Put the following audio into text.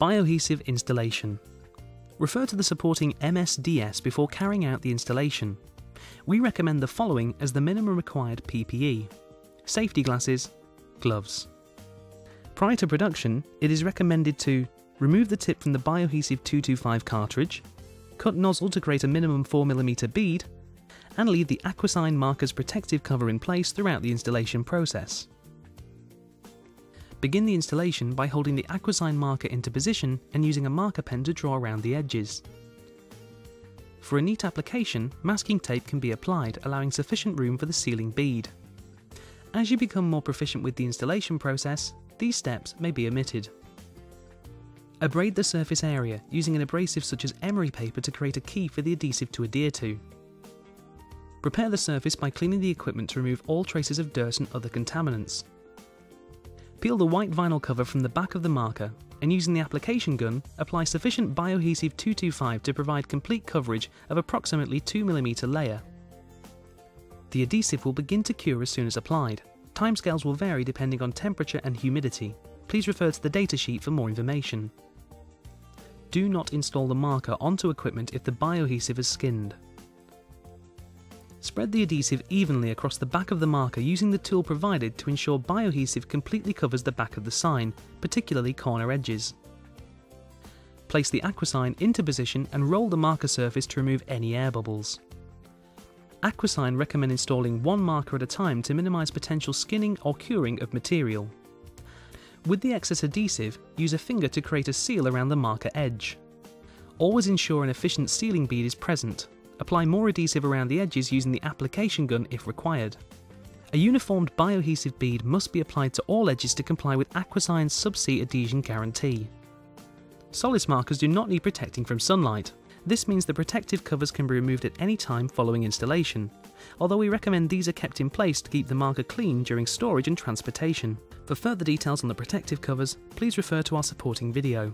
Biohesive installation. Refer to the supporting MSDS before carrying out the installation. We recommend the following as the minimum required PPE. Safety glasses, gloves. Prior to production, it is recommended to remove the tip from the Biohesive 225 cartridge, cut nozzle to create a minimum 4mm bead, and leave the AquaSign marker's protective cover in place throughout the installation process. Begin the installation by holding the AquaSign marker into position and using a marker pen to draw around the edges. For a neat application, masking tape can be applied, allowing sufficient room for the sealing bead. As you become more proficient with the installation process, these steps may be omitted. Abrade the surface area using an abrasive such as emery paper to create a key for the adhesive to adhere to. Prepare the surface by cleaning the equipment to remove all traces of dirt and other contaminants. Peel the white vinyl cover from the back of the marker and using the application gun, apply sufficient Biohesive 225 to provide complete coverage of approximately 2mm layer. The adhesive will begin to cure as soon as applied. Timescales will vary depending on temperature and humidity. Please refer to the datasheet for more information. Do not install the marker onto equipment if the bioadhesive is skinned. Spread the adhesive evenly across the back of the marker using the tool provided to ensure bioadhesive completely covers the back of the sign, particularly corner edges. Place the AquaSign into position and roll the marker surface to remove any air bubbles. AquaSign recommend installing one marker at a time to minimise potential skinning or curing of material. With the excess adhesive, use a finger to create a seal around the marker edge. Always ensure an efficient sealing bead is present. Apply more adhesive around the edges using the application gun if required. A uniformed bioadhesive bead must be applied to all edges to comply with AquaSign's subsea adhesion guarantee. Solace markers do not need protecting from sunlight. This means the protective covers can be removed at any time following installation, although we recommend these are kept in place to keep the marker clean during storage and transportation. For further details on the protective covers, please refer to our supporting video.